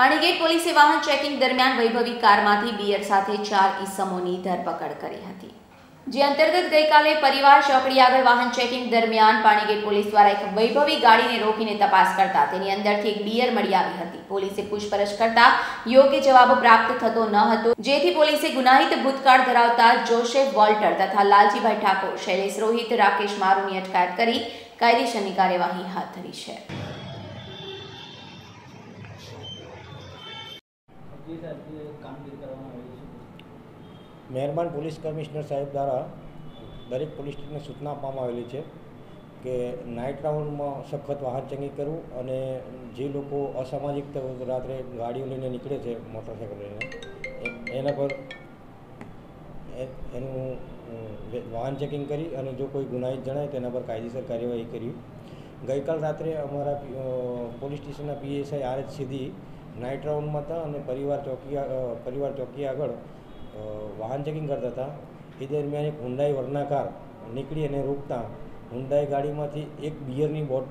પાણીગેટ પોલીસે વાહન ચેકિંગ દરમિયાન વૈભવી કારમાંથી બિયર સાથે ચાર ઈસમોની ધરપકડ કરી હતી. જે અંતર્ગત ગઈકાલે પરિવાર ચોકડી આગળ વાહન ચેકિંગ દરમિયાન પાણીગેટ પોલીસ દ્વારા એક વૈભવી ગાડીને રોકીને તપાસ કરતા તેની અંદરથી એક બિયર મળી આવી હતી. પોલીસે પૂછપરછ કરતા યોગ્ય જવાબ પ્રાપ્ત થતો ન હતો, જેથી પોલીસે ગુનાહિત ભૂતકાળ ધરાવતા જોસેફ વોલ્ટર તથા લાલજીભાઈ ઠાકોર, શૈલેષ રોહિત, રાકેશ મારુની અટકાયત કરી કાયદેસરની કાર્યવાહી હાથ ધરી છે. મહેરબાન પોલીસ કમિશનર સાહેબ દ્વારા દરેક પોલીસ સ્ટેશનને સૂચના આપવામાં આવેલી છે કે નાઇટ રાઉન્ડમાં સખત વાહન ચેકિંગ કરવું અને જે લોકો અસામાજિક રાત્રે ગાડીઓ લઈને નીકળે છે, મોટરસાઇકલ લઈને એના પર એનું વાહન ચેકિંગ કરી અને જો કોઈ ગુનાહિત જણાય તેના પર કાયદેસર કાર્યવાહી કરી. ગઈકાલ રાત્રે અમારા પોલીસ સ્ટેશનના પીએસઆઈ આર એચ સીધી નાઇટ રાઉન્ડમાં હતા અને પરિવાર ચોકી પરિવાર ચોકી આગળ વાહન ચેકિંગ કરતા હતા. એ દરમિયાન એક હુંડાઈ વરના કાર નીકળી અને રોકતા હુંડાઈ ગાડીમાંથી એક બિયરની બોટ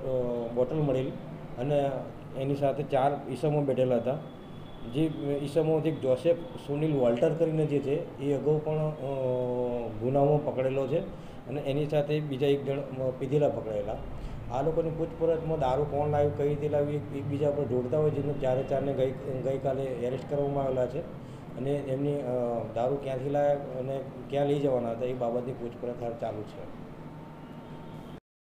બોટલ મળેલી અને એની સાથે ચાર ઈસમો બેઠેલા હતા. જે ઈસમોથી એક જોસેફ સુનિલ વોલ્ટર કરીને જે છે, એ અગાઉ પણ ગુનામાં પકડેલો છે અને એની સાથે બીજા એક જણ પીધેલા પકડાયેલા. આ લોકોની પૂછપરછમાં દારૂ કોણ લાવ્યું, કઈ રીતે લાવ્યું, એક- એકબીજા પર જોડતા હોય, જેને ચારે ચારને ગઈ, ગઈકાલે એરેસ્ટ કરવામાં આવેલા છે. અને એમની દારૂ ક્યાંથી લાવ્યા અને ક્યાં લઈ જવાના હતા, એ બાબતની પૂછપરછ હાલ ચાલુ છે.